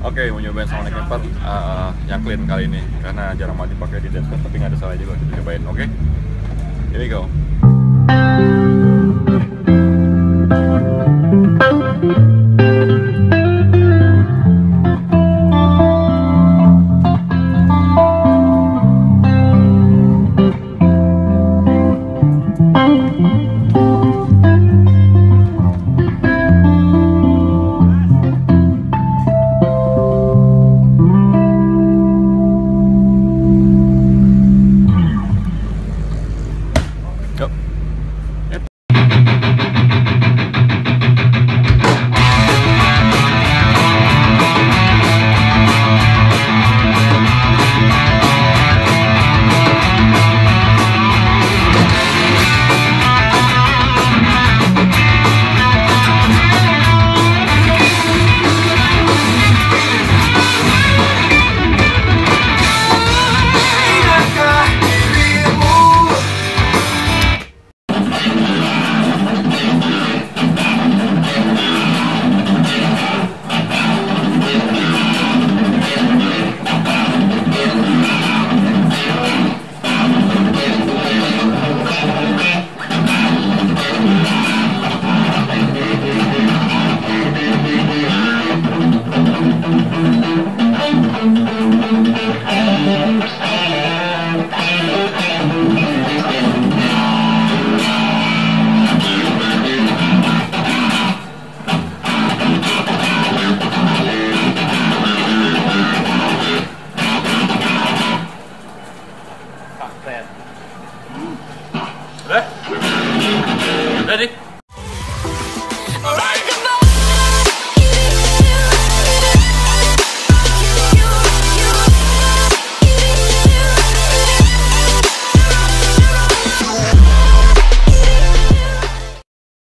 Oke, okay, mau nyobain Sonic 4 uh, yang clean kali ini karena jarang banget dipakai di dashboard tapi nggak ada salah juga kita cobain. Oke, okay? here we go.